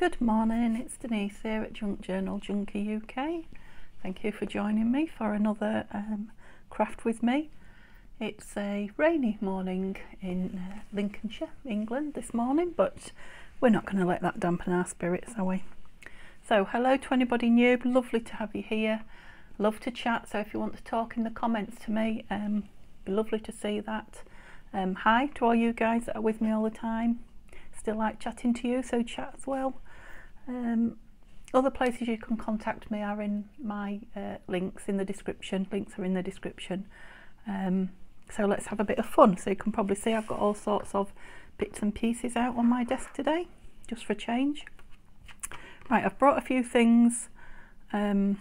Good morning, it's Denise here at Junk Journal Junkie UK. Thank you for joining me for another um, craft with me. It's a rainy morning in uh, Lincolnshire, England this morning, but we're not going to let that dampen our spirits, are we? So, hello to anybody new, lovely to have you here. Love to chat, so if you want to talk in the comments to me, um, be lovely to see that. Um, hi to all you guys that are with me all the time. Still like chatting to you, so chat as well. Um, other places you can contact me are in my uh, links in the description. Links are in the description. Um, so let's have a bit of fun. So you can probably see I've got all sorts of bits and pieces out on my desk today, just for change. Right, I've brought a few things. Um,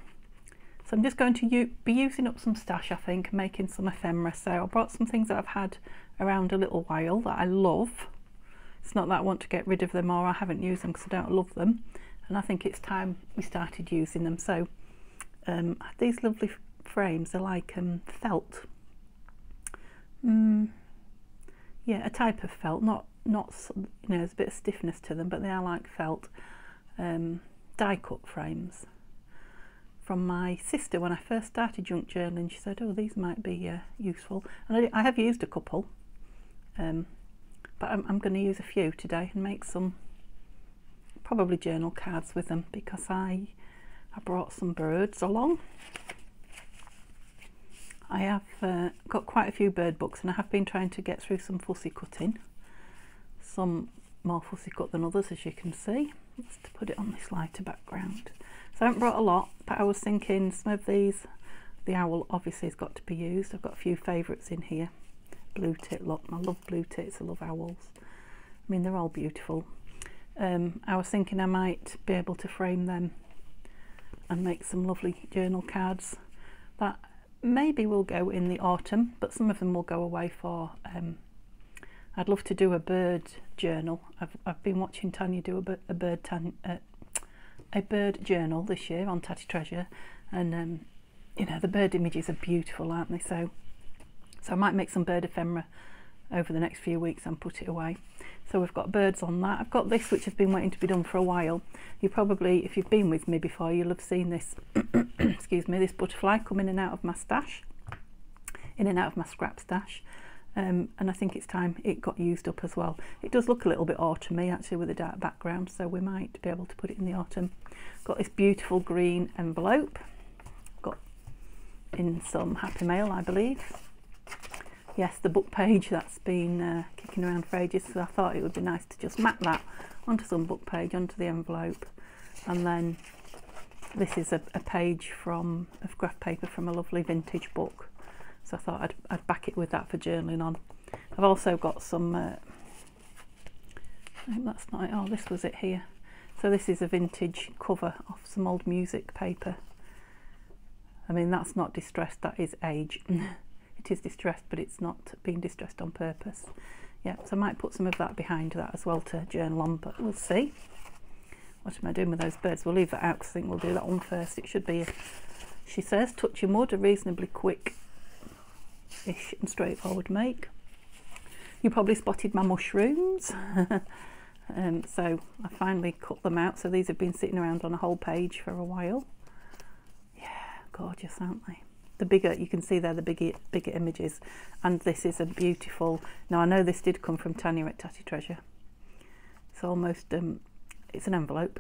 so I'm just going to be using up some stash, I think, making some ephemera. So I brought some things that I've had around a little while that I love. It's not that I want to get rid of them or I haven't used them because I don't love them. And I think it's time we started using them. So um, these lovely frames are like um, felt. Mm, yeah, a type of felt, not not you know, there's a bit of stiffness to them, but they are like felt um, die cut frames. From my sister when I first started junk journaling, she said, "Oh, these might be uh, useful," and I, I, have used a couple. Um, but I'm, I'm going to use a few today and make some probably journal cards with them because I I brought some birds along. I have uh, got quite a few bird books and I have been trying to get through some fussy cutting. Some more fussy cut than others as you can see. Let's put it on this lighter background. So I haven't brought a lot but I was thinking some of these, the owl obviously has got to be used. I've got a few favourites in here blue tit look. I love blue tits, I love owls. I mean, they're all beautiful. Um, I was thinking I might be able to frame them and make some lovely journal cards. That maybe will go in the autumn, but some of them will go away for. Um, I'd love to do a bird journal. I've, I've been watching Tania do a, a bird tan, uh, a bird journal this year on Tatty Treasure, and um, you know the bird images are beautiful, aren't they? So so I might make some bird ephemera over the next few weeks and put it away. So we've got birds on that. I've got this which has been waiting to be done for a while. You probably, if you've been with me before, you'll have seen this, excuse me, this butterfly come in and out of my stash, in and out of my scrap stash. Um, and I think it's time it got used up as well. It does look a little bit autumny actually with a dark background, so we might be able to put it in the autumn. Got this beautiful green envelope, got in some happy mail I believe yes, the book page that's been uh, kicking around for ages, so I thought it would be nice to just mat that onto some book page, onto the envelope. And then this is a, a page from of graph paper from a lovely vintage book. So I thought I'd, I'd back it with that for journaling on. I've also got some, uh, I think that's not it, oh this was it here. So this is a vintage cover of some old music paper. I mean that's not distressed, that is age. it is distressed but it's not being distressed on purpose. Yeah so I might put some of that behind that as well to journal on but we'll see. What am I doing with those birds? We'll leave that out because I think we'll do that one first. It should be she says touching wood a reasonably quick ish and straightforward make. You probably spotted my mushrooms. Um, so I finally cut them out. So these have been sitting around on a whole page for a while. Yeah gorgeous aren't they the bigger you can see there the bigger bigger images. And this is a beautiful now I know this did come from Tania at Tatty Treasure. It's almost um, it's an envelope.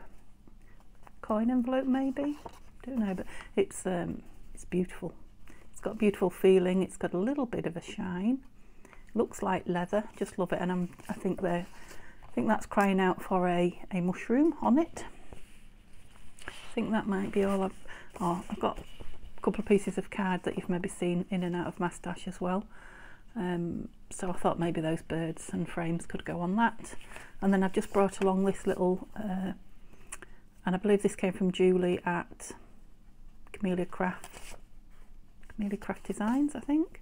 Coin envelope maybe? Don't know but it's um, it's beautiful. It's got a beautiful feeling. It's got a little bit of a shine. Looks like leather. Just love it. And I'm I think they I think that's crying out for a, a mushroom on it. I think that might be all I've oh I've got couple of pieces of card that you've maybe seen in and out of my stash as well. Um, so I thought maybe those birds and frames could go on that. And then I've just brought along this little, uh, and I believe this came from Julie at Camellia Craft, Camellia Craft Designs, I think.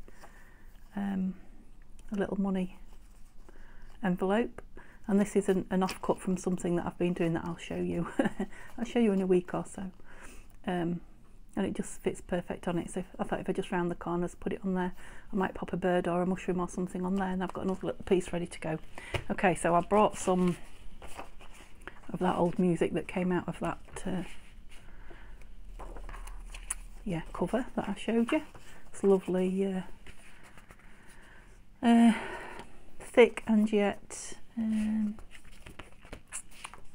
Um, a little money envelope. And this is an, an offcut from something that I've been doing that I'll show you. I'll show you in a week or so. Um, and it just fits perfect on it. So I thought if I just round the corners put it on there I might pop a bird or a mushroom or something on there and I've got another little piece ready to go. Okay so I brought some of that old music that came out of that uh, yeah cover that I showed you. It's lovely, uh, uh, thick and yet um,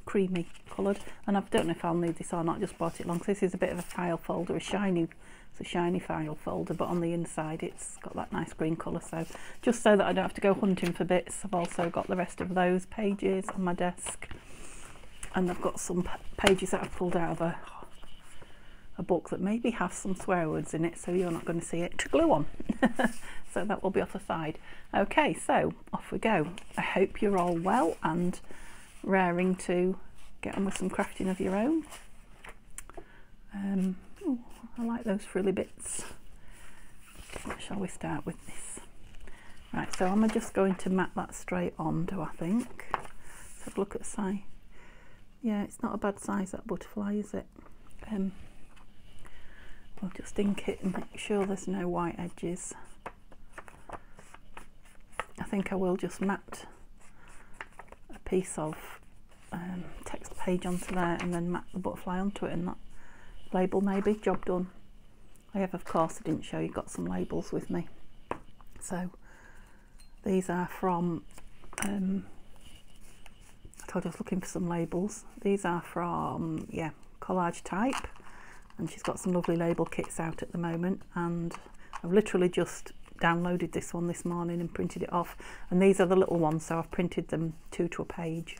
creamy coloured. And I don't know if I'll need this or not. Just bought it long. So this is a bit of a file folder, a shiny it's a shiny file folder, but on the inside it's got that nice green colour. So just so that I don't have to go hunting for bits, I've also got the rest of those pages on my desk. And I've got some pages that I've pulled out of a, a book that maybe has some swear words in it, so you're not going to see it to glue on. so that will be off the side. Okay, so off we go. I hope you're all well and raring to get on with some crafting of your own. Um, ooh, I like those frilly bits. Shall we start with this? Right, so I'm just going to mat that straight on, do I think? Let's have a look at the size. Yeah, it's not a bad size, that butterfly, is it? Um, we'll just ink it and make sure there's no white edges. I think I will just mat a piece of um, text page onto there and then mat the butterfly onto it and that label maybe, job done. I have of course I didn't show you, got some labels with me. So these are from, um, I told you I was looking for some labels. These are from, yeah, Collage Type and she's got some lovely label kits out at the moment and I've literally just downloaded this one this morning and printed it off and these are the little ones so I've printed them two to a page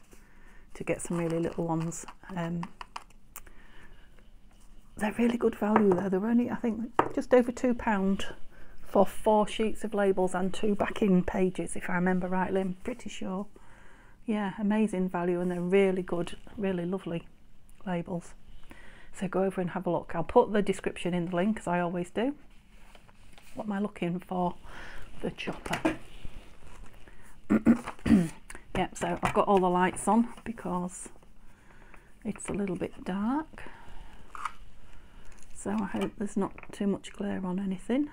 to get some really little ones um, they're really good value though. They're only, I think, just over £2 for four sheets of labels and two backing pages, if I remember rightly. I'm pretty sure. Yeah, amazing value and they're really good, really lovely labels. So go over and have a look. I'll put the description in the link, as I always do. What am I looking for? The chopper. yeah, so I've got all the lights on because it's a little bit dark so I hope there's not too much glare on anything.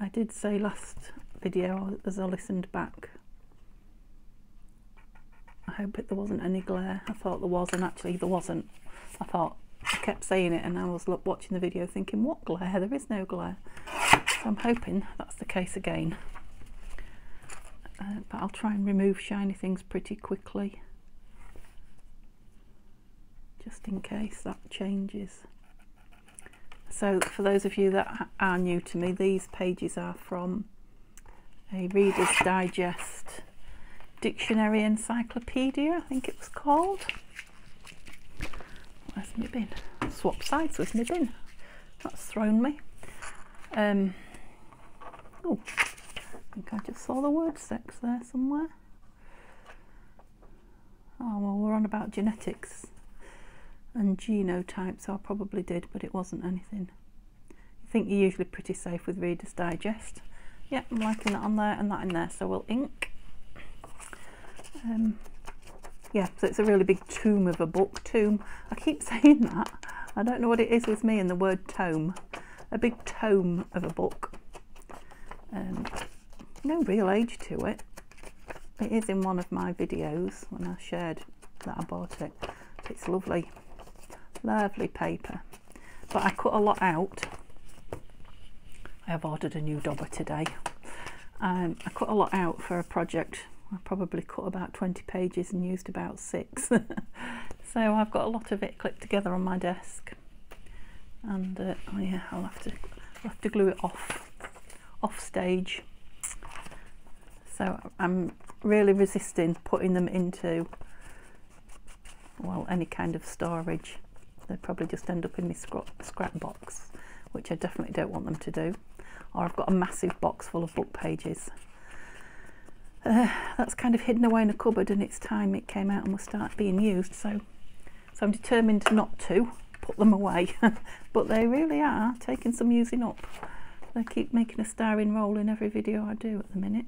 I did say last video as I listened back I hope it, there wasn't any glare. I thought there was and actually there wasn't. I thought I kept saying it and I was watching the video thinking what glare? There is no glare. So I'm hoping that's the case again. Uh, but I'll try and remove shiny things pretty quickly just in case that changes. So for those of you that are new to me, these pages are from a Reader's Digest Dictionary Encyclopedia, I think it was called. Where's my bin? Swap sides with my bin. That's thrown me. Um, oh, think I just saw the word sex there somewhere. Oh, well, we're on about genetics and genotype, so I probably did, but it wasn't anything. I think you're usually pretty safe with Reader's Digest. Yeah, I'm liking that on there and that in there, so we'll ink. Um, yeah, so it's a really big tome of a book. Tome, I keep saying that. I don't know what it is with me and the word tome. A big tome of a book. Um, no real age to it. It is in one of my videos when I shared that I bought it. It's lovely lovely paper. But I cut a lot out. I have ordered a new dobber today. Um, I cut a lot out for a project. I probably cut about 20 pages and used about six. So I've got a lot of it clipped together on my desk. And uh, oh yeah I'll have to I'll have to glue it off off stage so I'm really resisting putting them into well any kind of storage they probably just end up in my scrap, scrap box, which I definitely don't want them to do. Or I've got a massive box full of book pages. Uh, that's kind of hidden away in a cupboard and it's time it came out and will start being used. So, so I'm determined not to put them away. but they really are taking some using up. They keep making a starring role in every video I do at the minute.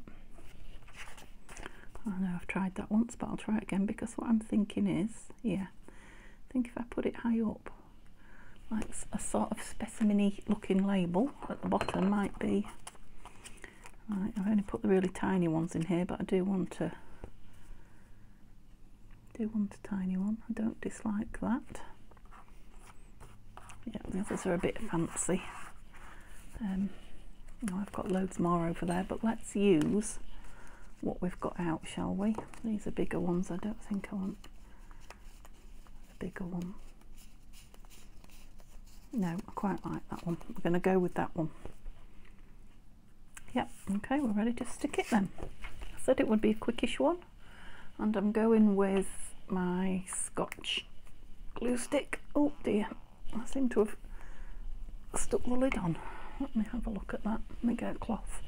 I know I've tried that once, but I'll try it again because what I'm thinking is, yeah, I think if I put it high up, like a sort of specimen looking label at the bottom might be. Right, I've only put the really tiny ones in here, but I do want to do want a tiny one. I don't dislike that. Yeah, the others are a bit fancy. Um, I've got loads more over there, but let's use what we've got out, shall we? These are bigger ones. I don't think I want a bigger one. No, I quite like that one. We're going to go with that one. Yep, okay, we're ready to stick it then. I said it would be a quickish one. And I'm going with my Scotch glue stick. Oh dear, I seem to have stuck the lid on. Let me have a look at that. Let me get a cloth.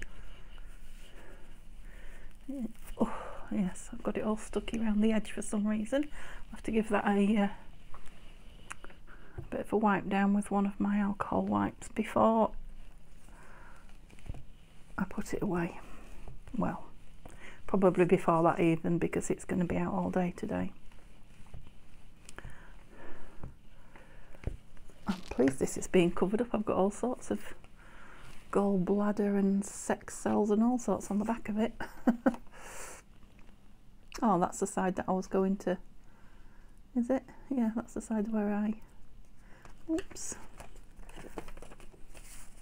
Oh, yes, I've got it all stuck around the edge for some reason. I'll have to give that a, uh, a bit of a wipe down with one of my alcohol wipes before I put it away. Well, probably before that even because it's going to be out all day today. I'm pleased this is being covered up. I've got all sorts of gallbladder and sex cells and all sorts on the back of it. oh, that's the side that I was going to. Is it? Yeah, that's the side where I. Oops.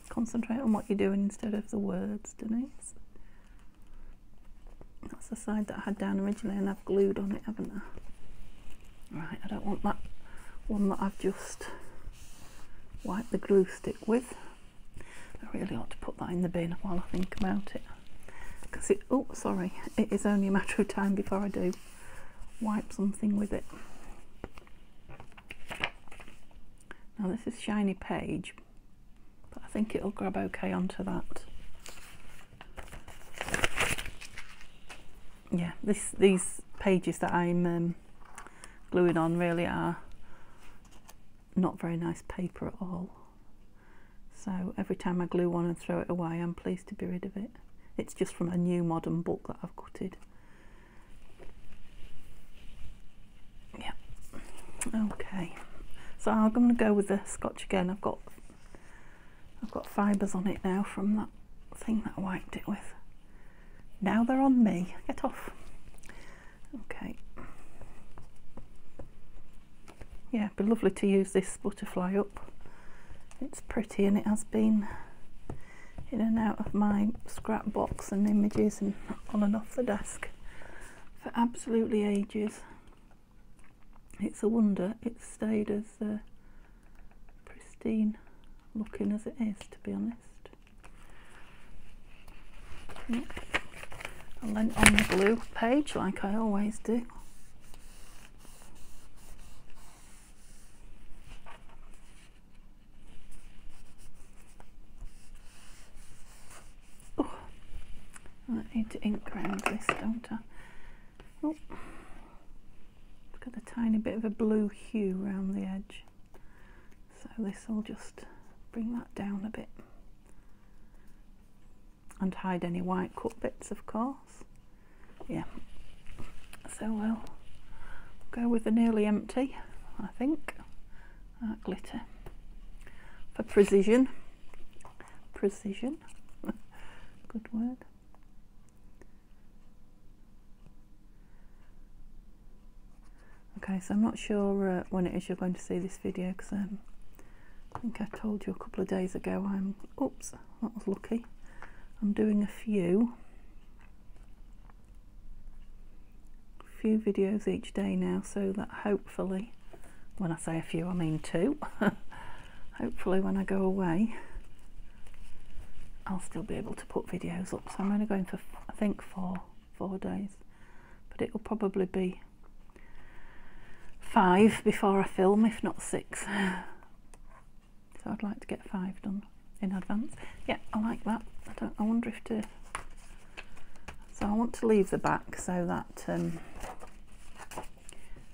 Concentrate on what you're doing instead of the words, Denise. That's the side that I had down originally and I've glued on it, haven't I? Right, I don't want that one that I've just wiped the glue stick with. Really ought to put that in the bin while I think about it. Because it, oh, sorry, it is only a matter of time before I do wipe something with it. Now this is shiny page, but I think it'll grab okay onto that. Yeah, this these pages that I'm um, gluing on really are not very nice paper at all. So every time I glue one and throw it away, I'm pleased to be rid of it. It's just from a new modern book that I've gutted. Yeah. Okay. So I'm going to go with the Scotch again. I've got I've got fibres on it now from that thing that I wiped it with. Now they're on me. Get off. Okay. Yeah, it'd be lovely to use this butterfly up it's pretty and it has been in and out of my scrap box and images and on and off the desk for absolutely ages. It's a wonder it's stayed as uh, pristine looking as it is to be honest. I lent on the blue page like I always do. To ink around this, don't I? Oh, got a tiny bit of a blue hue around the edge. So this will just bring that down a bit. And hide any white cut bits, of course. Yeah. So we'll go with the nearly empty, I think. That glitter. For precision. Precision. Good word. Okay, so I'm not sure uh, when it is you're going to see this video because um, I think I told you a couple of days ago I'm, oops, that was lucky, I'm doing a few, few videos each day now so that hopefully, when I say a few I mean two, hopefully when I go away I'll still be able to put videos up. So I'm only going for I think four, four days, but it will probably be five before I film, if not six. So I'd like to get five done in advance. Yeah, I like that. I don't. I wonder if to. So I want to leave the back so that um,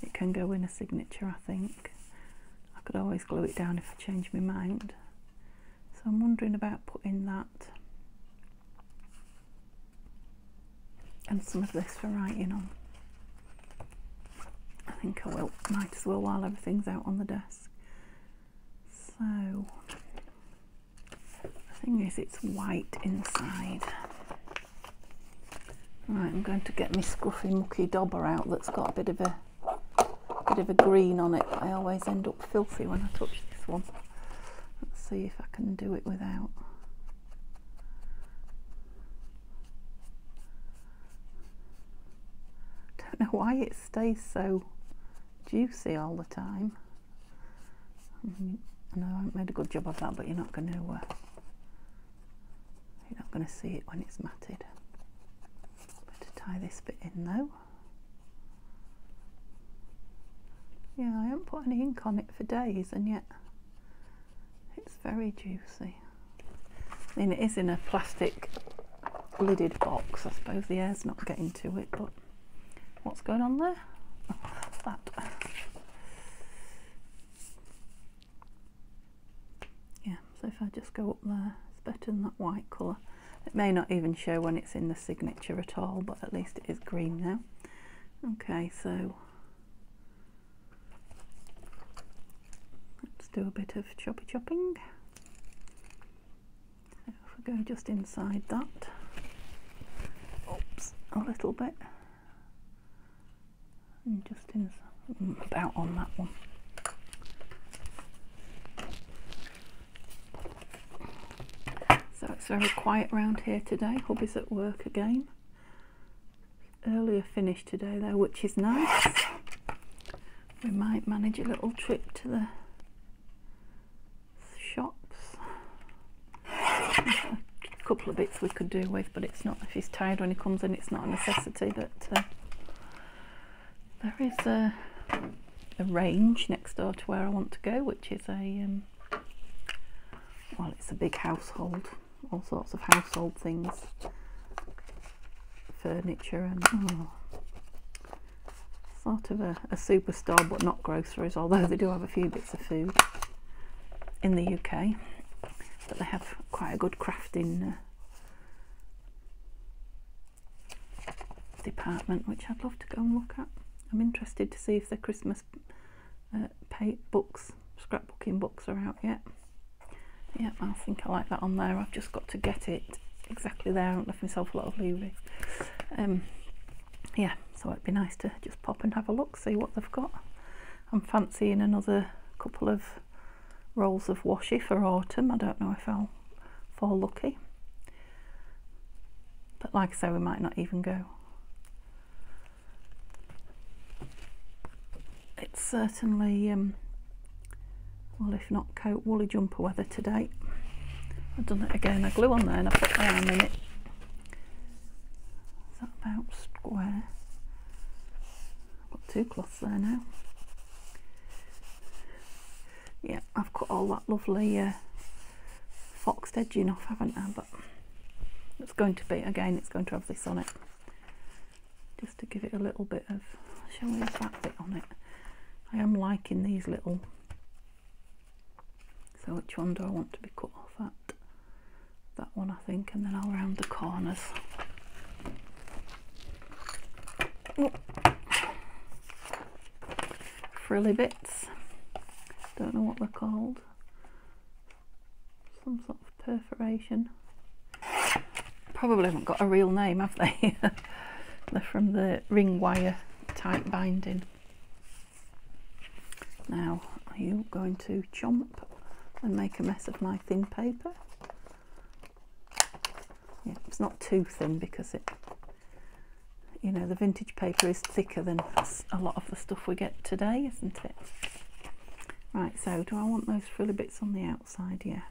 it can go in a signature. I think I could always glue it down if I change my mind. So I'm wondering about putting that and some of this for writing on think I will. Might as well while everything's out on the desk. So, the thing is it's white inside. Right, I'm going to get my scruffy mucky dobber out that's got a bit of a bit of a green on it. I always end up filthy when I touch this one. Let's see if I can do it without. Don't know why it stays so juicy all the time. I know I haven't made a good job of that, but you're not going to uh, you're not going to see it when it's matted. Better tie this bit in though. Yeah, I haven't put any ink on it for days and yet it's very juicy. I mean, it is in a plastic lidded box. I suppose the air's not getting to it, but what's going on there? That. Yeah, so if I just go up there, it's better than that white colour. It may not even show when it's in the signature at all, but at least it is green now. Okay, so let's do a bit of choppy chopping. So if we go just inside that, oops, a little bit, and in about on that one. So it's very quiet around here today. Hubby's at work again. Earlier finish today though, which is nice. We might manage a little trip to the shops. a couple of bits we could do with, but it's not, if he's tired when he comes in, it's not a necessity. But uh, there is a, a, range next door to where I want to go, which is a, um, well, it's a big household, all sorts of household things, furniture and oh, sort of a, a superstore, but not groceries, although they do have a few bits of food in the UK but they have quite a good crafting uh, department which I'd love to go and look at. I'm interested to see if the Christmas uh, books, scrapbooking books are out yet. Yeah, I think I like that on there. I've just got to get it exactly there. I haven't left myself a lot of leeway. Um, yeah, so it'd be nice to just pop and have a look, see what they've got. I'm fancying another couple of rolls of washi for autumn. I don't know if I'll fall lucky. But like I say, we might not even go. It's certainly, um, well, if not coat, woolly jumper weather today. I've done it again. I glue on there and I put my arm in it. Is that about square? I've got two cloths there now yeah I've cut all that lovely uh, foxed edging off haven't I but it's going to be again it's going to have this on it just to give it a little bit of show me that bit on it I am liking these little so which one do I want to be cut off at that one I think and then I'll round the corners oh. frilly bits don't know what they're called. Some sort of perforation. Probably haven't got a real name, have they? they're from the ring wire type binding. Now, are you going to chomp and make a mess of my thin paper? Yeah, it's not too thin because it, you know, the vintage paper is thicker than a lot of the stuff we get today, isn't it? Right, so do I want those frilly bits on the outside? Yeah,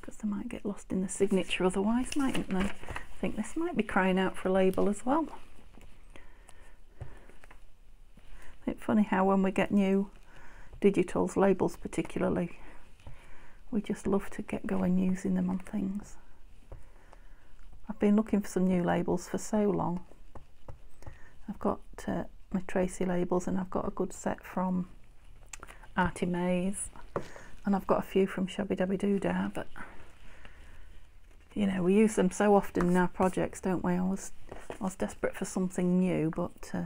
because they might get lost in the signature otherwise, mightn't they? I think this might be crying out for a label as well. It's funny how when we get new digitals, labels particularly, we just love to get going using them on things. I've been looking for some new labels for so long. I've got uh, my Tracy labels and I've got a good set from Artie Mays and I've got a few from Shabby Dabby Doodah but you know we use them so often in our projects don't we I was, I was desperate for something new but uh,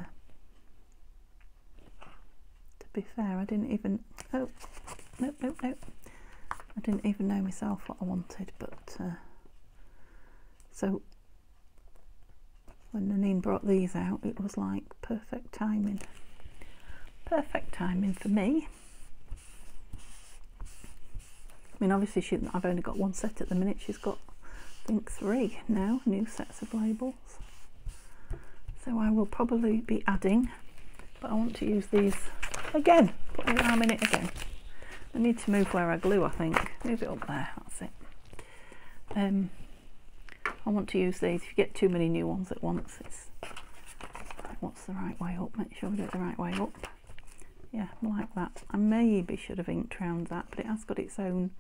be fair I didn't even oh nope nope nope I didn't even know myself what I wanted but uh, so when Nanine brought these out it was like perfect timing perfect timing for me. I mean, obviously, she, I've only got one set at the minute. She's got, I think, three now, new sets of labels. So I will probably be adding, but I want to use these again. Put my arm in it again. I need to move where I glue, I think. Move it up there, that's it. Um, I want to use these. If you get too many new ones at once, it's what's the right way up? Make sure we do it the right way up. Yeah, like that. I maybe should have inked around that, but it has got its own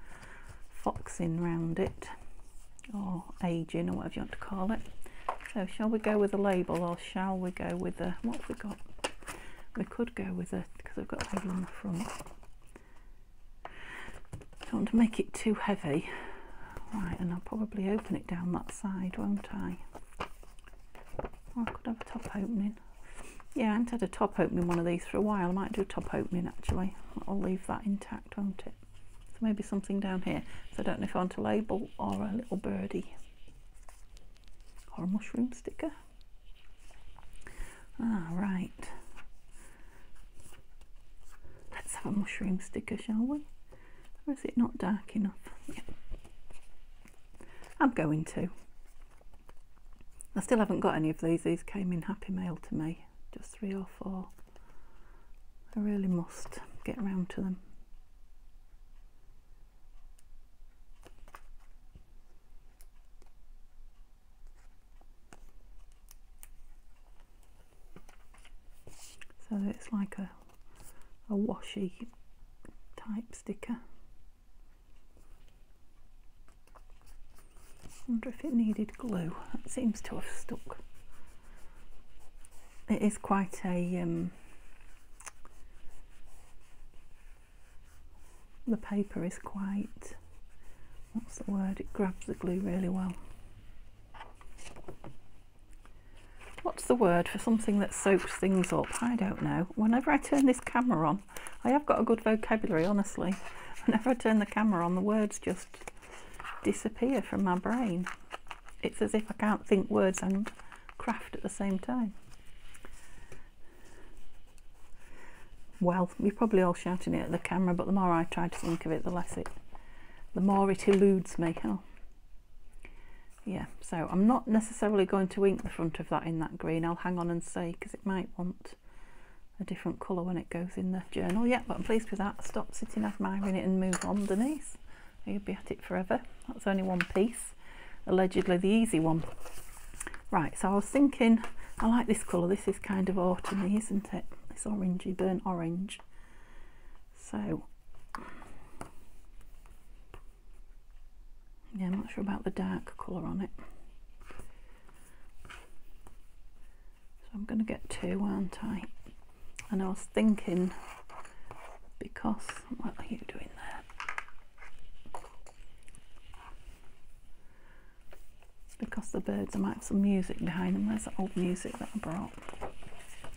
foxing round it, or aging, or whatever you want to call it. So shall we go with a label, or shall we go with a, what have we got? We could go with it because I've got a label on the front. Don't want to make it too heavy. Right, and I'll probably open it down that side, won't I? Or I could have a top opening. Yeah, I haven't had a top opening one of these for a while. I might do a top opening actually. I'll leave that intact, won't it? So maybe something down here. So I don't know if I want a label or a little birdie. Or a mushroom sticker. Ah, right. Let's have a mushroom sticker, shall we? Or is it not dark enough? Yeah. I'm going to. I still haven't got any of these. These came in Happy Mail to me. Just three or four. I really must get around to them. So it's like a, a washi type sticker. wonder if it needed glue. It seems to have stuck. It is quite a um, the paper is quite what's the word it grabs the glue really well what's the word for something that soaks things up I don't know whenever I turn this camera on I have got a good vocabulary honestly whenever I turn the camera on the words just disappear from my brain. It's as if I can't think words and craft at the same time. Well, you're probably all shouting it at the camera, but the more I try to think of it, the less it, the more it eludes me. Oh. Yeah, so I'm not necessarily going to ink the front of that in that green. I'll hang on and see because it might want a different colour when it goes in the journal. Yeah, but I'm pleased with that. Stop sitting admiring it and move on, Denise. You'll be at it forever. That's only one piece, allegedly the easy one. Right, so I was thinking, I like this colour. This is kind of autumny, isn't it? It's orangey, burnt orange. So, yeah, I'm not sure about the dark colour on it. So I'm going to get two, aren't I? And I was thinking, because, what are you doing there? because the birds, I might have some music behind them. There's old music that I brought.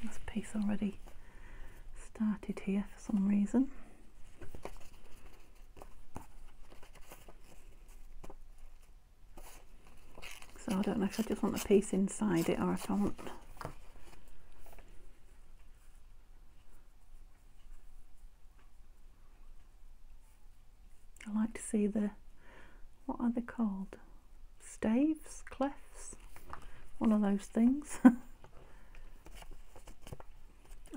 This piece already started here for some reason. So I don't know if I just want the piece inside it or if I want I like to see the what are they called? staves, clefs, one of those things. and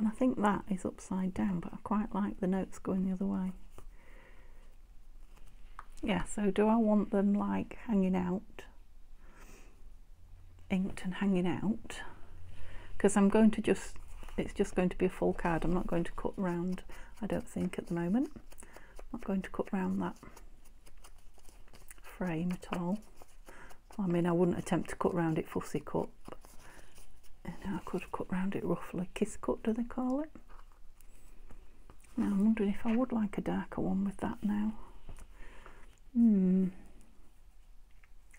I think that is upside down, but I quite like the notes going the other way. Yeah, so do I want them like hanging out, inked and hanging out? Because I'm going to just, it's just going to be a full card. I'm not going to cut round, I don't think at the moment. I'm not going to cut round that frame at all. I mean, I wouldn't attempt to cut round it fussy cut, but I could cut round it roughly. Kiss cut, do they call it? Now, I'm wondering if I would like a darker one with that now. Hmm.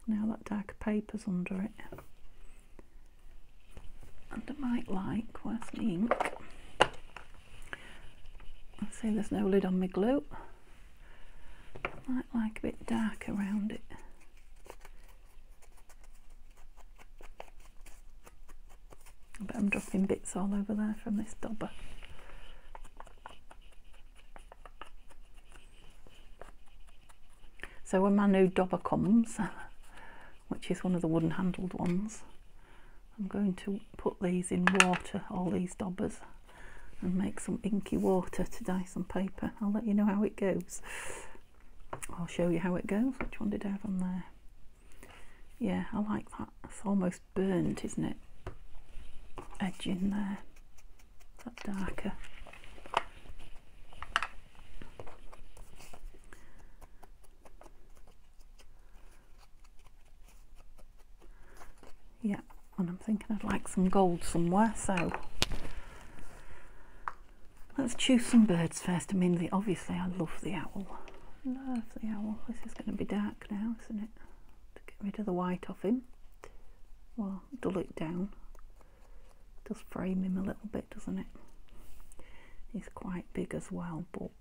Now that darker paper's under it and I might like, where's the ink? I see there's no lid on my glue. I might like a bit dark around it. But I'm dropping bits all over there from this dobber. So when my new dobber comes, which is one of the wooden handled ones, I'm going to put these in water, all these dobbers, and make some inky water to dye some paper. I'll let you know how it goes. I'll show you how it goes. Which one did I have on there? Yeah, I like that. It's almost burnt, isn't it? Edge in there. That darker? Yeah, and I'm thinking I'd like some gold somewhere, so let's choose some birds first. I mean, the, obviously I love the owl. Love the owl. This is going to be dark now, isn't it? To get rid of the white off him. Well, dull it down. Does frame him a little bit, doesn't it? He's quite big as well, but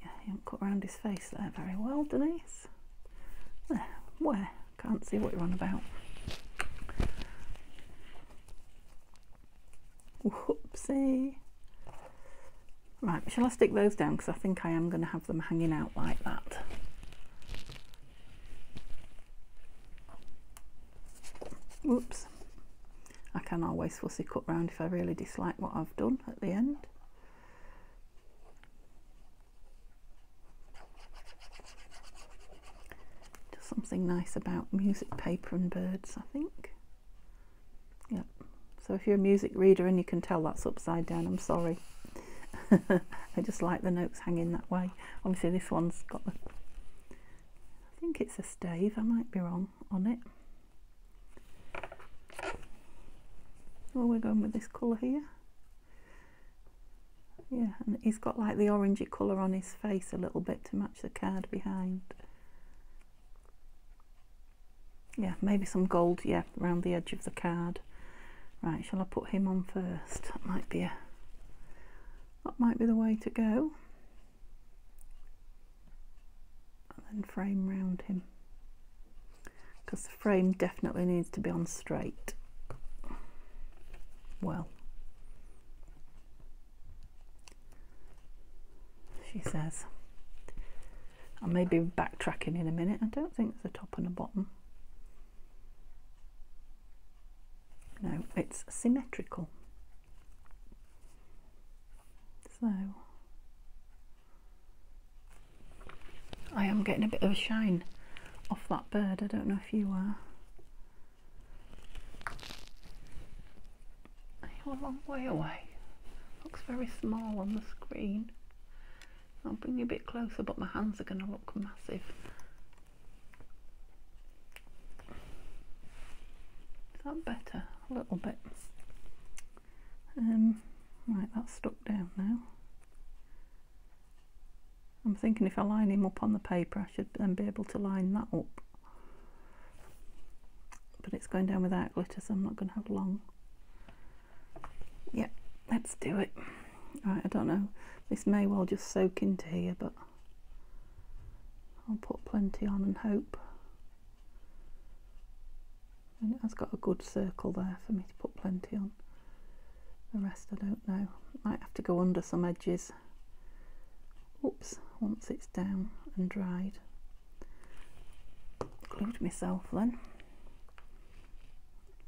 yeah, he hasn't cut around his face there very well, Denise. There, where? Can't see what you're on about. Whoopsie. Right, shall I stick those down? Because I think I am going to have them hanging out like that. Whoops. I can always fussy cut round if I really dislike what I've done at the end. Just something nice about music paper and birds, I think. Yep. So if you're a music reader and you can tell that's upside down, I'm sorry. I just like the notes hanging that way. Obviously this one's got the, I think it's a stave, I might be wrong on it. Oh, we're going with this colour here. Yeah, and he's got like the orangey colour on his face a little bit to match the card behind. Yeah, maybe some gold, yeah, around the edge of the card. Right, shall I put him on first? That might be a that might be the way to go. And then frame round him. Because the frame definitely needs to be on straight. Well, she says. I may be backtracking in a minute. I don't think there's a top and a bottom. No, it's symmetrical. So I am getting a bit of a shine off that bird. I don't know if you are. You're a long way away. Looks very small on the screen. I'll bring you a bit closer, but my hands are going to look massive. Is that better? A little bit. Um, right, that's stuck down now. I'm thinking if I line him up on the paper, I should then be able to line that up. But it's going down without glitter, so I'm not going to have long. Yep, let's do it. Right, I don't know. This may well just soak into here, but I'll put plenty on and hope. And it has got a good circle there for me to put plenty on. The rest I don't know. Might have to go under some edges. Oops, once it's down and dried. Glued myself then.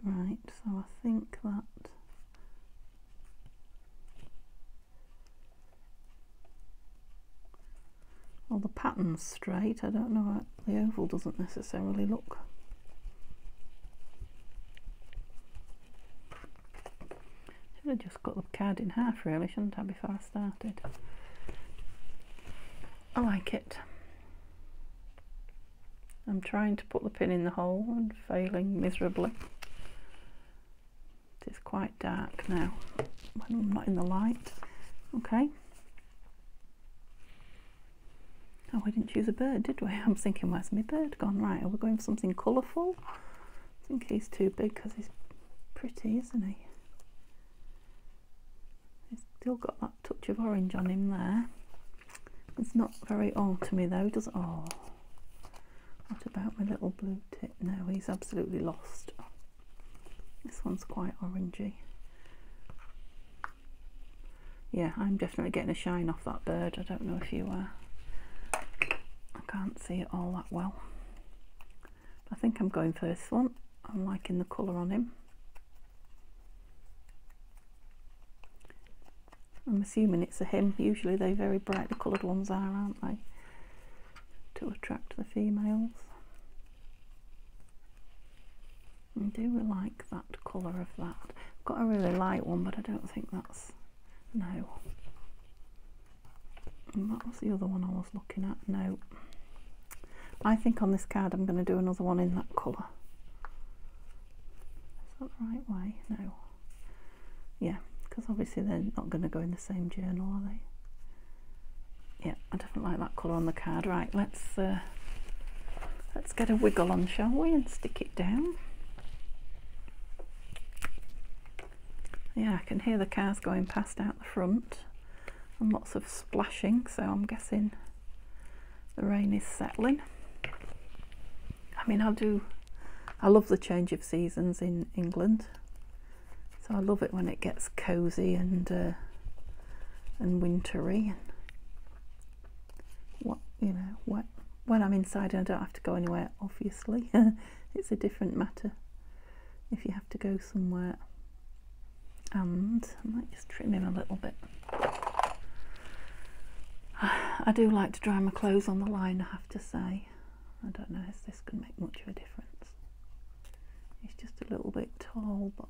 Right, so I think that well the pattern's straight, I don't know, the oval doesn't necessarily look have just cut the card in half really, shouldn't I, before I started. I like it. I'm trying to put the pin in the hole and failing miserably. It is quite dark now when I'm not in the light. Okay. Oh, we didn't choose a bird, did we? I'm thinking, where's my bird gone? Right, are we going for something colourful? I think he's too big because he's pretty, isn't he? Still got that touch of orange on him there. It's not very autumny though, does it? Oh, what about my little blue tit? No, he's absolutely lost. This one's quite orangey. Yeah, I'm definitely getting a shine off that bird. I don't know if you are. I can't see it all that well. I think I'm going for this one. I'm liking the colour on him. I'm assuming it's a him. Usually they're very brightly coloured ones are, aren't they? To attract the females. I do we like that colour of that. I've got a really light one, but I don't think that's... No. And what was the other one I was looking at? No. I think on this card I'm going to do another one in that colour. Is that the right way? No. Yeah, because obviously they're not going to go in the same journal, are they? Yeah, I definitely like that colour on the card. Right, let's uh, let's get a wiggle on, shall we, and stick it down. Yeah, I can hear the cars going past out the front and lots of splashing, so I'm guessing the rain is settling. I mean, I do, I love the change of seasons in England. So I love it when it gets cosy and uh, and wintry and what you know what when I'm inside and I don't have to go anywhere obviously. It's a different matter if you have to go somewhere. And I might just trim him a little bit. I do like to dry my clothes on the line I have to say. I don't know if this can make much of a difference. He's just a little bit tall but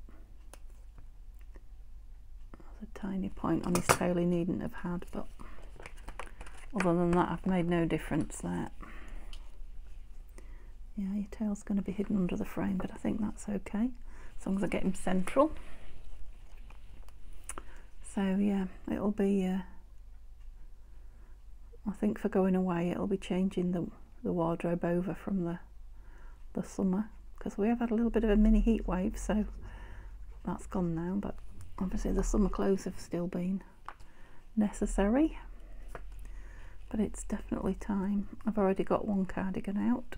tiny point on his tail he needn't have had, but other than that, I've made no difference there. Yeah, your tail's going to be hidden under the frame, but I think that's okay, as long as I get him central. So yeah, it'll be, uh, I think for going away, it'll be changing the, the wardrobe over from the, the summer, because we have had a little bit of a mini heat wave, so that's gone now, but obviously the summer clothes have still been necessary but it's definitely time. I've already got one cardigan out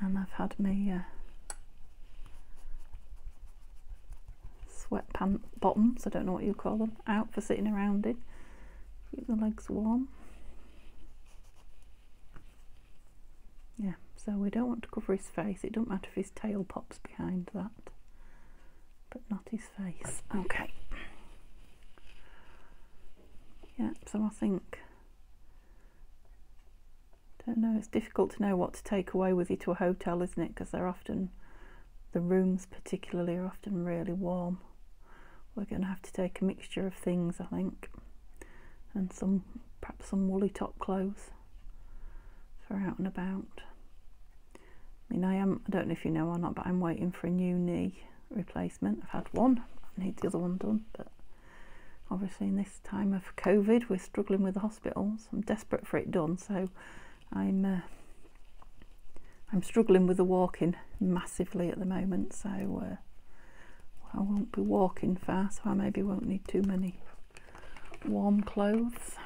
and I've had my uh, sweatpant bottoms I don't know what you call them out for sitting around in. Keep the legs warm. Yeah so we don't want to cover his face. It doesn't matter if his tail pops behind that but not his face. Okay. Yeah, so I think, don't know, it's difficult to know what to take away with you to a hotel, isn't it? Because they're often, the rooms particularly are often really warm. We're going to have to take a mixture of things, I think, and some, perhaps some woolly top clothes for out and about. I mean, I am, I don't know if you know or not, but I'm waiting for a new knee replacement. I've had one, I need the other one done, but obviously in this time of COVID we're struggling with the hospitals. I'm desperate for it done, so I'm uh, I'm struggling with the walking massively at the moment, so uh, I won't be walking far, so I maybe won't need too many warm clothes.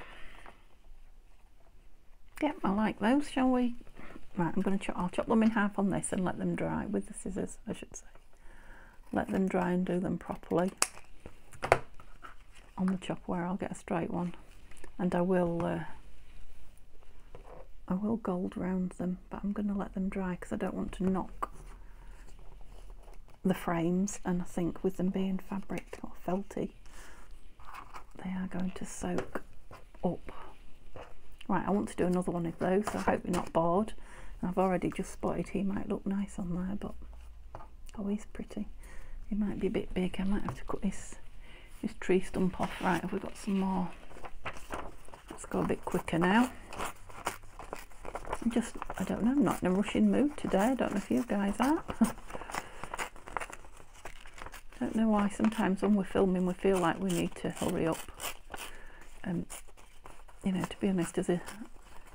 Yep, I like those, shall we? Right, I'm going to chop, I'll chop them in half on this and let them dry with the scissors, I should say let them dry and do them properly. On the chopware I'll get a straight one. And I will uh, I will gold round them but I'm going to let them dry because I don't want to knock the frames. And I think with them being fabric or felty they are going to soak up. Right I want to do another one of those so I hope you're not bored. I've already just spotted he might look nice on there but oh he's pretty it might be a bit big. I might have to cut this this tree stump off. Right, have we got some more? Let's go a bit quicker now. I'm just, I don't know, I'm not in a rushing mood today. I don't know if you guys are. don't know why sometimes when we're filming we feel like we need to hurry up. Um, you know, to be honest, as a,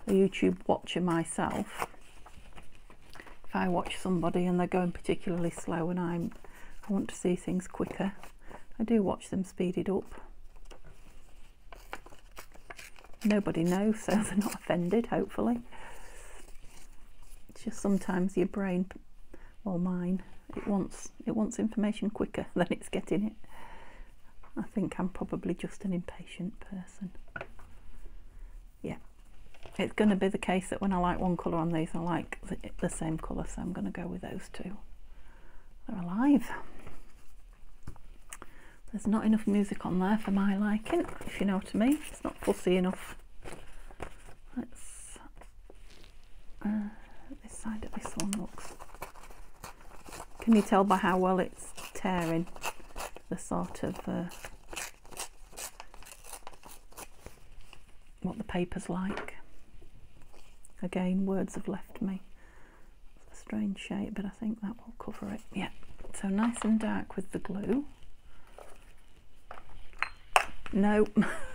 a YouTube watcher myself, if I watch somebody and they're going particularly slow and I'm Want to see things quicker. I do watch them speeded up. Nobody knows, so they're not offended, hopefully. It's just sometimes your brain, well mine, it wants it wants information quicker than it's getting it. I think I'm probably just an impatient person. Yeah. it's going to be the case that when I like one colour on these, I like the, the same colour, so I'm going to go with those two. They're alive. There's not enough music on there for my liking, if you know what I mean. It's not fussy enough. Let's uh, this side of this one looks. Can you tell by how well it's tearing the sort of uh, what the paper's like? Again, words have left me. It's a strange shape, but I think that will cover it. Yeah, so nice and dark with the glue. No,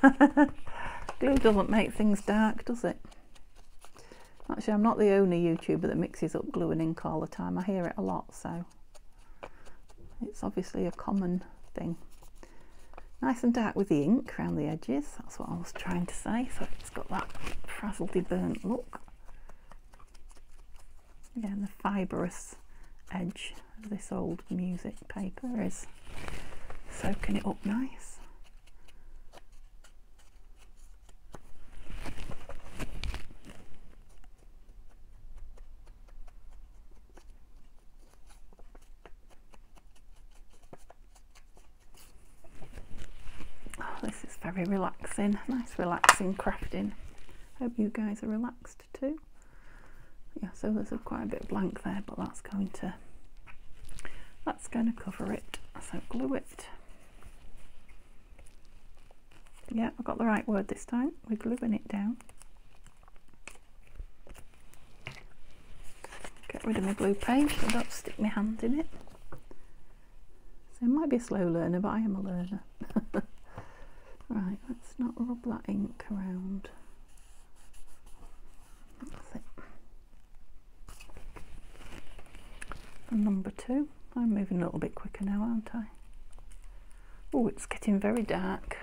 glue doesn't make things dark, does it? Actually, I'm not the only YouTuber that mixes up glue and ink all the time. I hear it a lot, so it's obviously a common thing. Nice and dark with the ink around the edges, that's what I was trying to say. So it's got that frazzledy burnt look. Yeah, the fibrous edge of this old music paper is soaking it up nice. Very relaxing, nice relaxing crafting. Hope you guys are relaxed too. Yeah, so there's a quite a bit of blank there, but that's going to that's going to cover it. So glue it. Yeah, I got the right word this time. We're gluing it down. Get rid of my blue page I don't stick my hand in it. So I might be a slow learner, but I am a learner. Right, let's not rub that ink around. That's it. And number two, I'm moving a little bit quicker now, aren't I? Oh, it's getting very dark.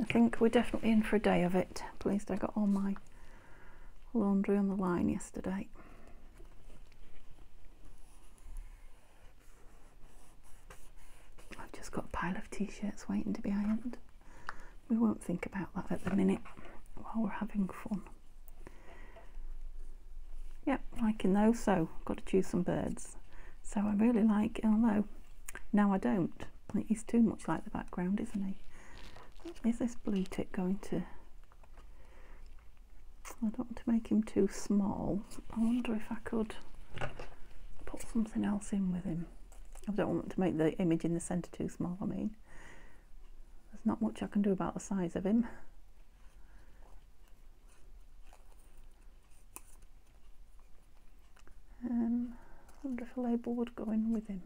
I think we're definitely in for a day of it. Least I got all my laundry on the line yesterday. got a pile of t-shirts waiting to be ironed. We won't think about that at the minute while we're having fun. Yep, liking those, so got to choose some birds. So I really like, although now I don't. He's too much like the background, isn't he? Is this blue tit going to... I don't want to make him too small. I wonder if I could put something else in with him. I don't want to make the image in the centre too small, I mean. Not much I can do about the size of him. Um, I wonder if a label would go in with him.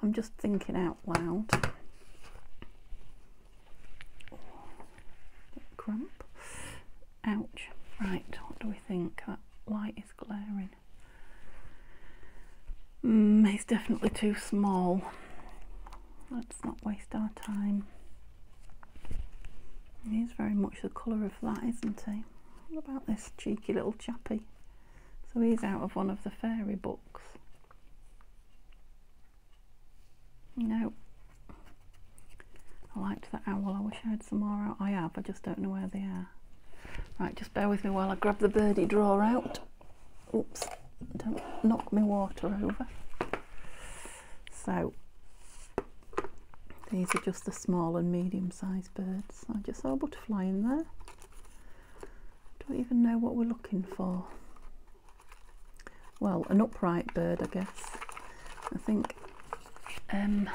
I'm just thinking out loud. Crump. Ouch. Right, what do we think? That light is glaring. Mm, he's definitely too small. Let's not waste our time. He's very much the colour of that, isn't he? What about this cheeky little chappy? So he's out of one of the fairy books. No. I liked that owl. I wish I had some more out. I have, I just don't know where they are. Right, just bear with me while I grab the birdie drawer out. Oops don't knock me water over. So these are just the small and medium sized birds. I just saw a butterfly in there. Don't even know what we're looking for. Well, an upright bird, I guess. I think um,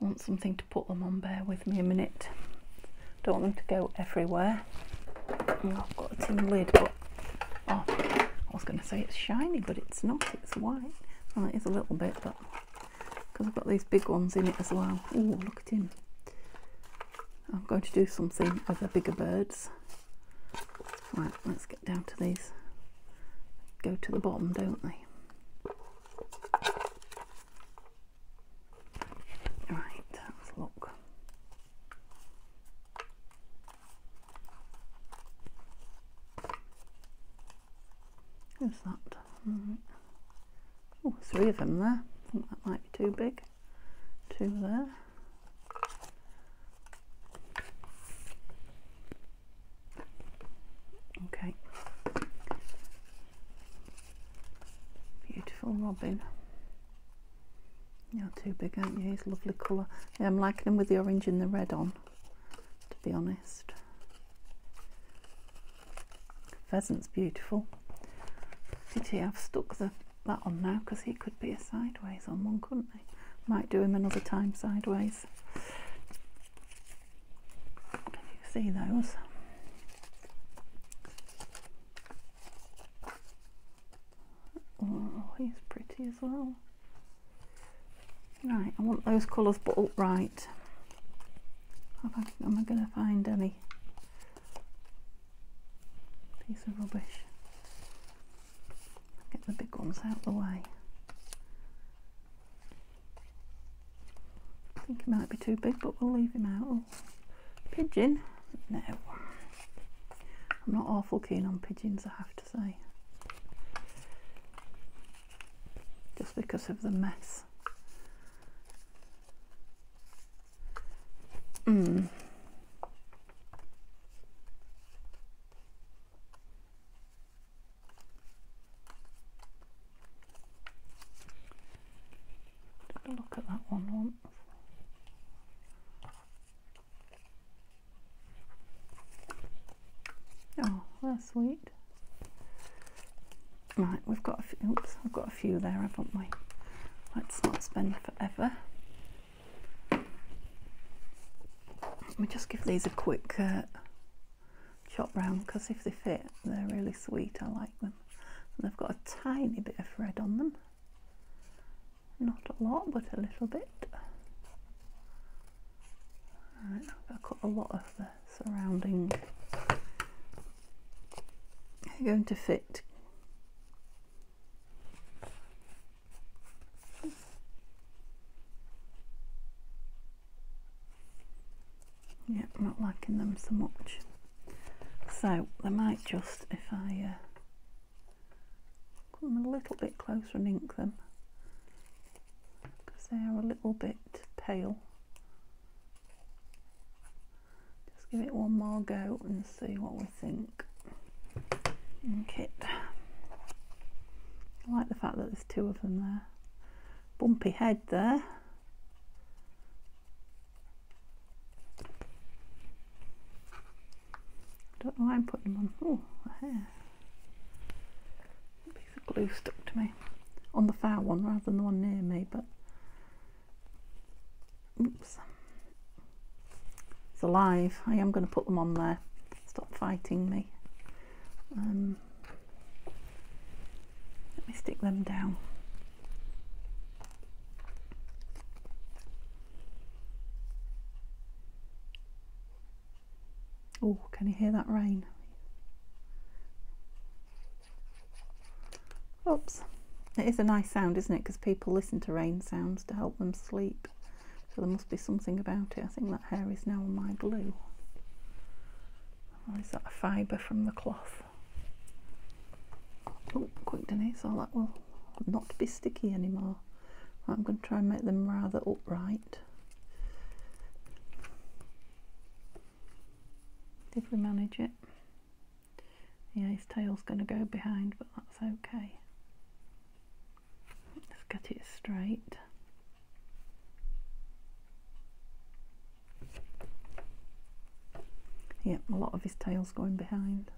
I want something to put them on. Bear with me a minute. Don't want them to go everywhere. Oh, I've got a tin lid, but oh, was going to say it's shiny, but it's not. It's white. Well, it is a little bit, but because I've got these big ones in it as well. Oh, look at him. I'm going to do something with the bigger birds. Right, let's get down to these. Go to the bottom, don't they? Right, let's look. Who's that? Oh, three of them there. I think that might be too big. Two there. Robin. You're too big, aren't you? He's lovely colour. Yeah, I'm liking him with the orange and the red on, to be honest. Pheasant's beautiful. Pity I've stuck the, that on now because he could be a sideways on one, couldn't he? Might do him another time sideways. Can you see those? Oh, he's pretty as well. Right, I want those colours but upright. Am I going to find any piece of rubbish? Get the big ones out of the way. I think he might be too big, but we'll leave him out. Oh, pigeon? No. I'm not awful keen on pigeons, I have to say. Just because of the mess. Mm. look at that one once. Oh, that's sweet. Right, we've got a few, oops, I've got a few there, haven't we? Let's not spend forever. Let me just give these a quick uh, chop round because if they fit, they're really sweet. I like them. And they've got a tiny bit of red on them. Not a lot, but a little bit. Right, I've cut a lot of the surrounding. They're going to fit yeah, I'm not liking them so much. So I might just, if I uh, come a little bit closer and ink them, because they are a little bit pale. Just give it one more go and see what we think. Ink it. I like the fact that there's two of them there. Bumpy head there. I'm putting them on. Oh, a hair. A piece of glue stuck to me. On the far one rather than the one near me, but oops. It's alive. I am going to put them on there. Stop fighting me. Um, let me stick them down. Oh, can you hear that rain? Oops. It is a nice sound, isn't it? Because people listen to rain sounds to help them sleep. So there must be something about it. I think that hair is now on my glue. Or is that a fibre from the cloth? Oh, quick Denise, all that will not be sticky anymore. I'm going to try and make them rather upright. Did we manage it? Yeah, his tail's going to go behind, but that's okay. Let's get it straight. Yep, a lot of his tail's going behind.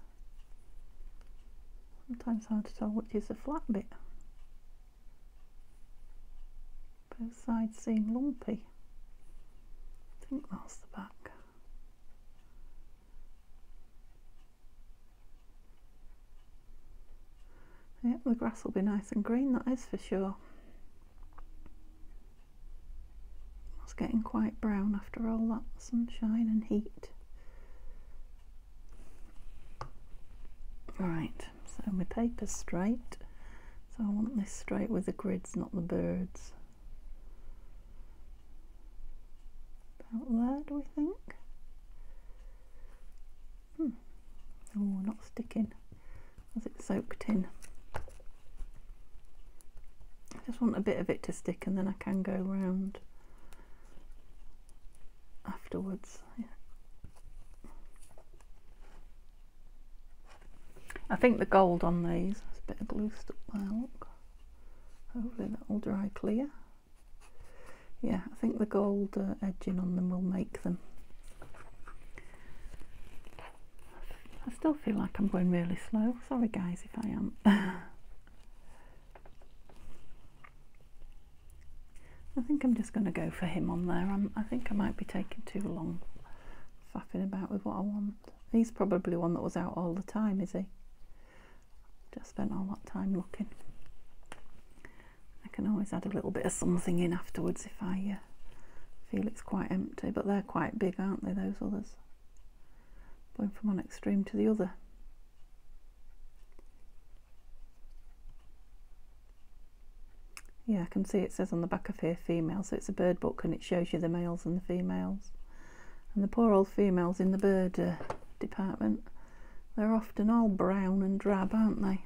Sometimes hard to tell which is the flat bit. Both sides seem lumpy. I think that's the back. Yep, the grass will be nice and green, that is for sure. It's getting quite brown after all that sunshine and heat. Right, so my paper's straight. So I want this straight with the grids, not the birds. About there, do we think? Hmm. Oh, not sticking. As it soaked in just want a bit of it to stick and then I can go round afterwards. Yeah. I think the gold on these, there's a bit of glue stuck there, look. Hopefully that will dry clear. Yeah, I think the gold uh, edging on them will make them. I still feel like I'm going really slow. Sorry guys if I am. I think I'm just going to go for him on there. I'm, I think I might be taking too long faffing about with what I want. He's probably one that was out all the time, is he? Just spent all that time looking. I can always add a little bit of something in afterwards if I uh, feel it's quite empty, but they're quite big, aren't they, those others? Going from one extreme to the other. Yeah, I can see it says on the back of here female, so it's a bird book and it shows you the males and the females. And the poor old females in the bird uh, department, they're often all brown and drab, aren't they?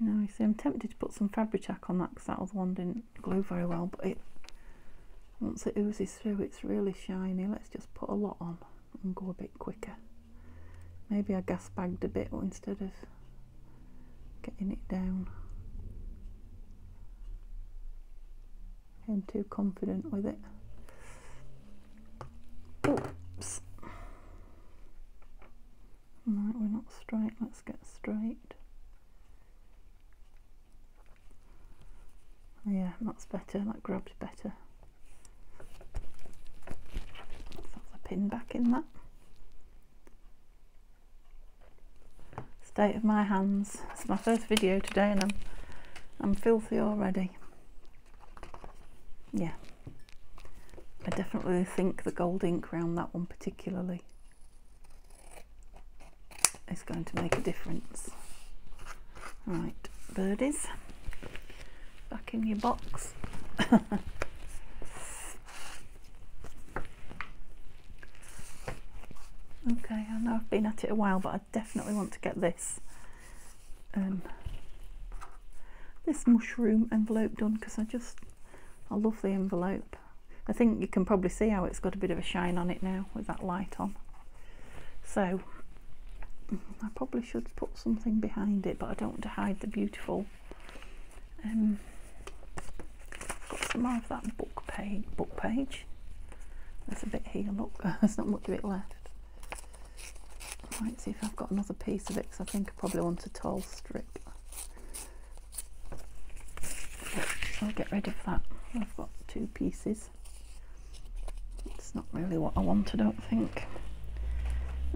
Now you see, I'm tempted to put some Fabri-Tac on that because that other one didn't glue very well, but it once it oozes through, it's really shiny. Let's just put a lot on and go a bit quicker. Maybe I gas bagged a bit instead of getting it down. Getting too confident with it. Oops. Right, we're not straight. Let's get straight. Yeah, that's better. That grabs better. That's a pin back in that. State of my hands. It's my first video today and I'm I'm filthy already. Yeah. I definitely think the gold ink around that one particularly is going to make a difference. Right, birdies back in your box. okay, I know I've been at it a while, but I definitely want to get this um, this mushroom envelope done because I just I love the envelope. I think you can probably see how it's got a bit of a shine on it now with that light on. So I probably should put something behind it, but I don't want to hide the beautiful um, got some more of that book page. Book page. There's a bit here. Look, there's not much of it left. Right, see if I've got another piece of it because I think I probably want a tall strip. I'll get rid of that. I've got two pieces. It's not really what I want, I don't think.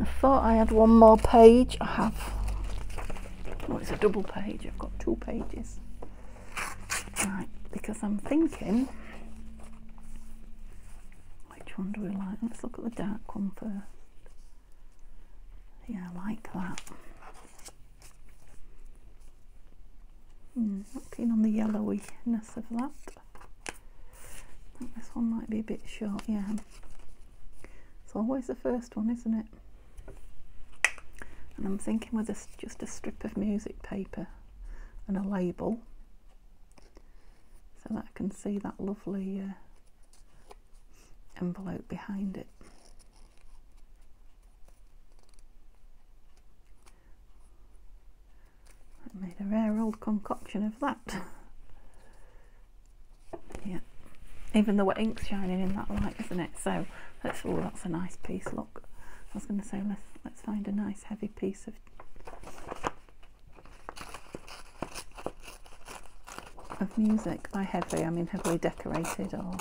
I thought I had one more page. I have. Oh, it's a double page. I've got two pages. Right, because I'm thinking, which one do we like? Let's look at the dark one first. Yeah, I like that. Mm, not keen on the yellowiness of that. This one might be a bit short, yeah. It's always the first one, isn't it? And I'm thinking with just a strip of music paper and a label so that I can see that lovely uh, envelope behind it. I made a rare old concoction of that. yeah, even the wet ink's shining in that light, isn't it? So that's oh, that's a nice piece. Look, I was going to say let's let's find a nice heavy piece of of music. By heavy, I mean heavily decorated or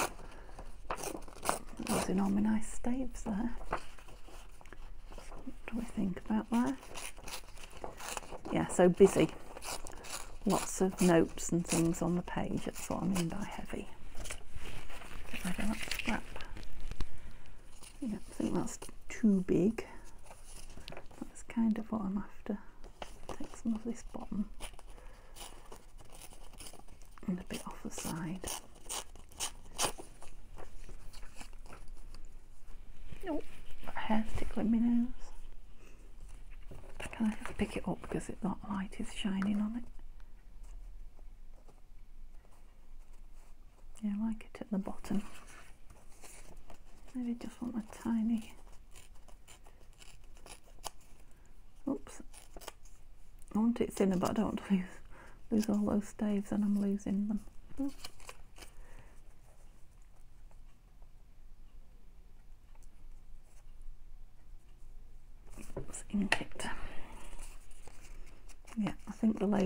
using all my nice staves there. What do we think about that? Yeah, so busy. Lots of notes and things on the page. That's what I mean by heavy. Get rid of that scrap. Yeah, I think that's too big. That's kind of what I'm after. Take some of this bottom and a bit off the side. Oh, hair's tickling my nose. Can I just pick it up because it, that light is shining on it? Yeah, I like it at the bottom. Maybe just want a tiny. Oops. I want it thinner, but I don't lose, lose all those staves and I'm losing them. Oops.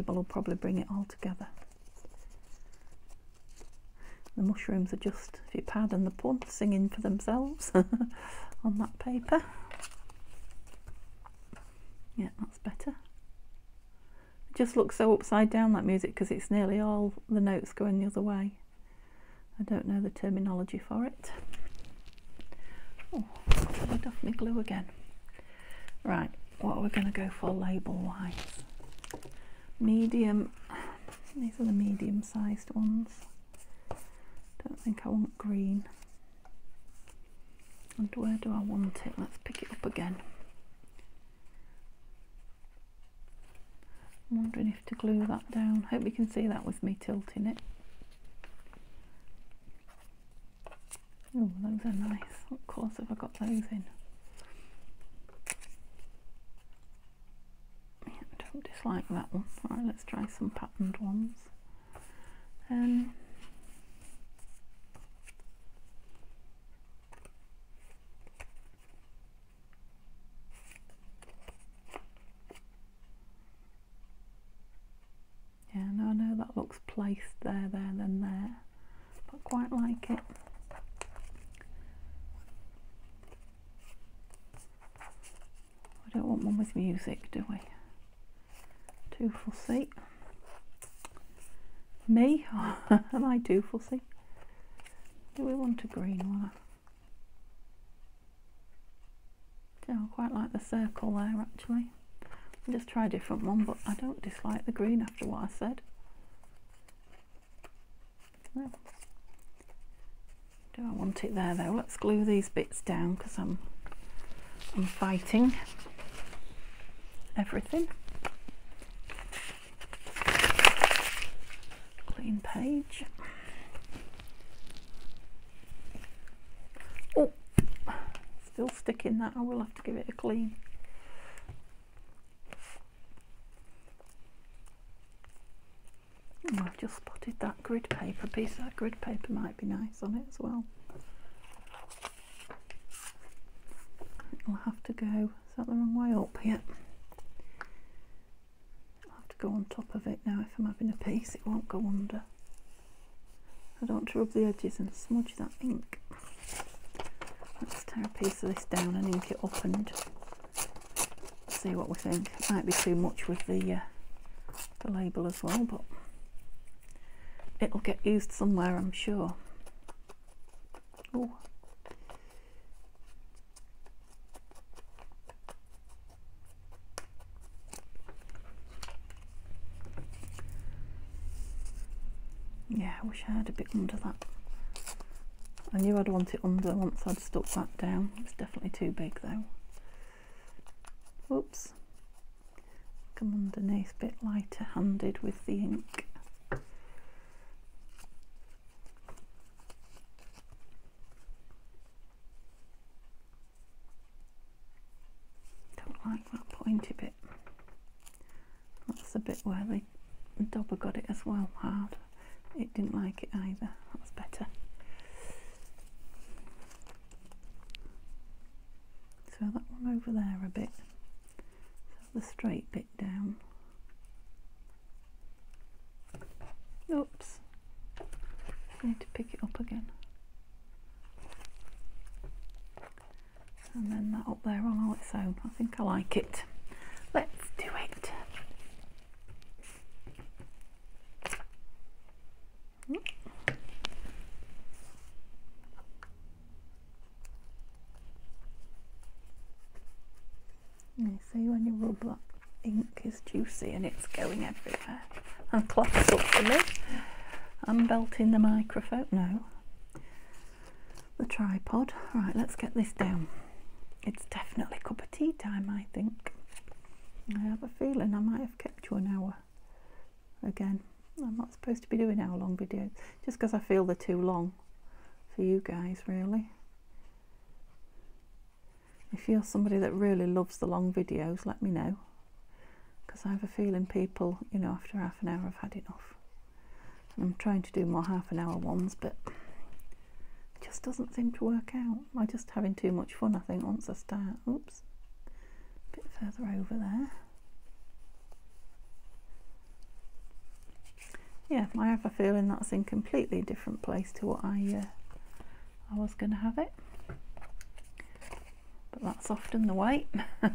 Label will probably bring it all together. The mushrooms are just, if you pardon the pun, singing for themselves on that paper. Yeah, that's better. It just looks so upside down, that music, because it's nearly all the notes going the other way. I don't know the terminology for it. Oh, got off my glue again. Right, what are we going to go for label-wise? Medium. These are the medium-sized ones. Don't think I want green. And where do I want it? Let's pick it up again. I'm wondering if to glue that down. Hope you can see that with me tilting it. Oh, those are nice. What colours have I got those in? Yeah, I don't that one. Alright, let's try some patterned ones. Um, Yeah, no, I know that looks placed there, there, then there, but quite like it. I don't want one with music, do we? Fussy. Me? Am I too? Do we want a green one? Yeah, I quite like the circle there actually. I'll just try a different one, but I don't dislike the green after what I said. No. Do I want it there though? Let's glue these bits down because I'm I'm fighting everything. Page. Oh, still sticking that. I will have to give it a clean. Oh, I've just spotted that grid paper piece. That grid paper might be nice on it as well. It'll have to go. Is that the wrong way up? Have to go on top of it now. If I'm having a piece, it won't go under. I don't want to rub the edges and smudge that ink. Let's tear a piece of this down and ink it up and see what we think. It might be too much with the uh, the label as well, but it'll get used somewhere, I'm sure. Oh. Yeah, I wish I had a bit under that. I knew I'd want it under once I'd stuck that down. It's definitely too big though. Oops. Come underneath a bit lighter handed with the ink. Don't like that pointy bit. That's the bit where the dauber got it as well hard. It didn't like it either. That's better. So that one over there a bit. So the straight bit down. Oops. I need to pick it up again. And then that up there on all its own. I think I like it. Let's do it. You see when you rub that ink and it's going everywhere and clots up for me. I'm belting the microphone No. The tripod. Right, let's get this down. It's definitely cup of tea time, I think. I have a feeling I might have kept you an hour again. I'm not supposed to be doing hour long videos just because I feel they're too long for you guys, really. If you're somebody that really loves the long videos, let me know because I have a feeling people, you know, after half an hour have had enough. I'm trying to do more half an hour ones, but it just doesn't seem to work out. I'm just having too much fun, I think, once I start. Oops, a bit further over there. Yeah, I have a feeling that's in completely a different place to what I uh, I was going to have it. But that's often the way.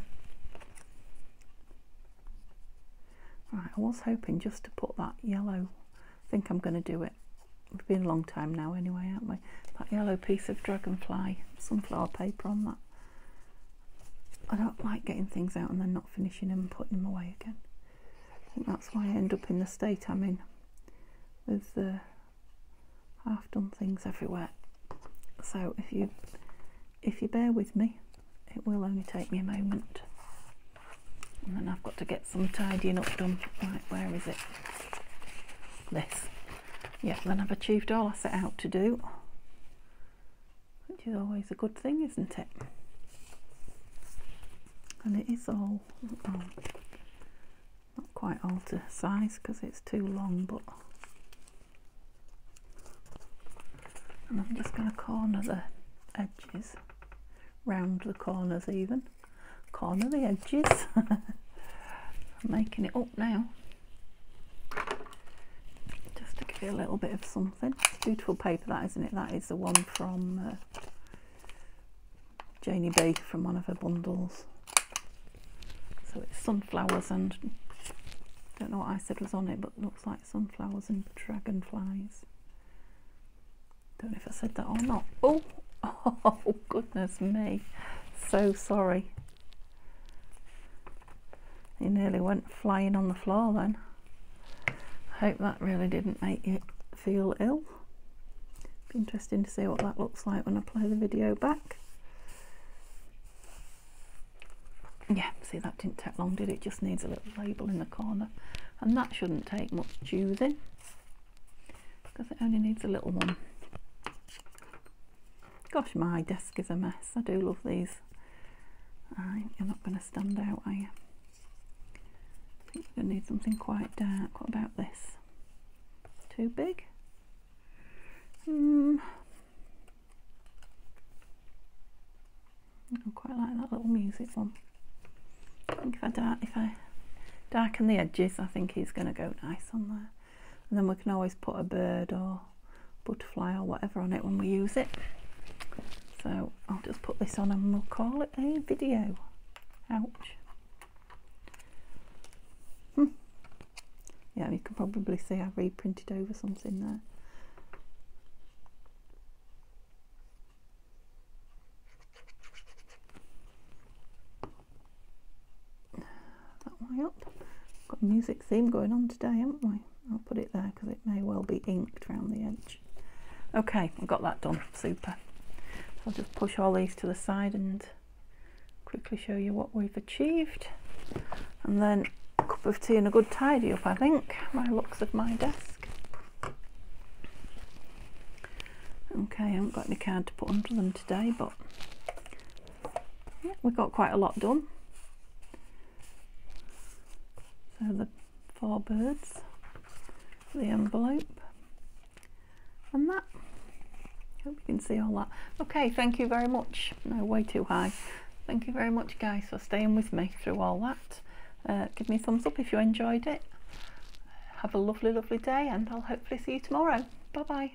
Right, I was hoping just to put that yellow, I think I'm going to do it. It's been a long time now anyway, haven't we? That yellow piece of dragonfly sunflower paper on that. I don't like getting things out and then not finishing them and putting them away again. I think that's why I end up in the state I'm in with the half done things everywhere. So if you if you bear with me, it will only take me a moment and then I've got to get some tidying up done. Right, where is it? This. Yeah, then I've achieved all I set out to do, which is always a good thing, isn't it? And it is all, oh, not quite all to size because it's too long, but and I'm just going to corner the edges, round the corners even corner the edges. Making it up now. Just to give you a little bit of something. Beautiful paper that isn't it? That is the one from uh, Janie B from one of her bundles. So it's sunflowers and don't know what I said was on it, but looks like sunflowers and dragonflies. Don't know if I said that or not. Oh, oh goodness me. So sorry. He nearly went flying on the floor then. I hope that really didn't make you feel ill. Be interesting to see what that looks like when I play the video back. Yeah, see that didn't take long, did it? Just needs a little label in the corner. And that shouldn't take much choosing because it only needs a little one. Gosh, my desk is a mess. I do love these. You're not going to stand out, are you? To need something quite dark. What about this? Too big? Hmm. I quite like that little music one. I think if I, dark, if I darken the edges, I think he's going to go nice on there. And then we can always put a bird or butterfly or whatever on it when we use it. So I'll just put this on and we'll call it a video. Ouch. Yeah you can probably see I reprinted over something there. That way up. Got a music theme going on today haven't we? I'll put it there because it may well be inked around the edge. Okay I've got that done. Super. I'll just push all these to the side and quickly show you what we've achieved. And then cup of tea and a good tidy up I think my looks of my desk. Okay I haven't got any card to put under them today but yeah we got quite a lot done. So the four birds the envelope and that. Hope you can see all that. Okay thank you very much. No way too high. Thank you very much guys for staying with me through all that uh, give me a thumbs up if you enjoyed it. Have a lovely, lovely day, and I'll hopefully see you tomorrow. Bye bye.